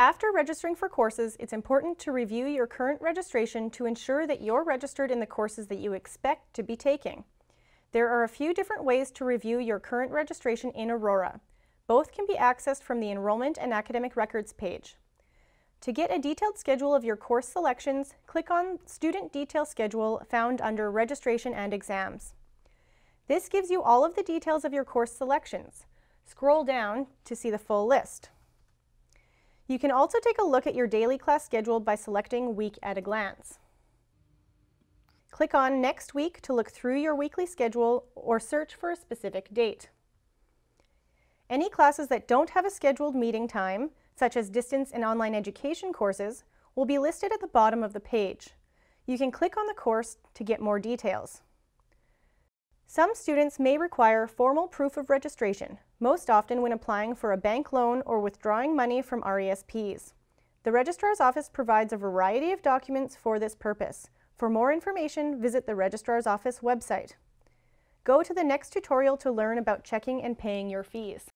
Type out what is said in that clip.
After registering for courses, it's important to review your current registration to ensure that you're registered in the courses that you expect to be taking. There are a few different ways to review your current registration in Aurora. Both can be accessed from the Enrollment and Academic Records page. To get a detailed schedule of your course selections, click on Student Detail Schedule found under Registration and Exams. This gives you all of the details of your course selections. Scroll down to see the full list. You can also take a look at your daily class schedule by selecting Week at a Glance. Click on Next Week to look through your weekly schedule or search for a specific date. Any classes that don't have a scheduled meeting time, such as distance and online education courses, will be listed at the bottom of the page. You can click on the course to get more details. Some students may require formal proof of registration, most often when applying for a bank loan or withdrawing money from RESPs. The Registrar's Office provides a variety of documents for this purpose. For more information, visit the Registrar's Office website. Go to the next tutorial to learn about checking and paying your fees.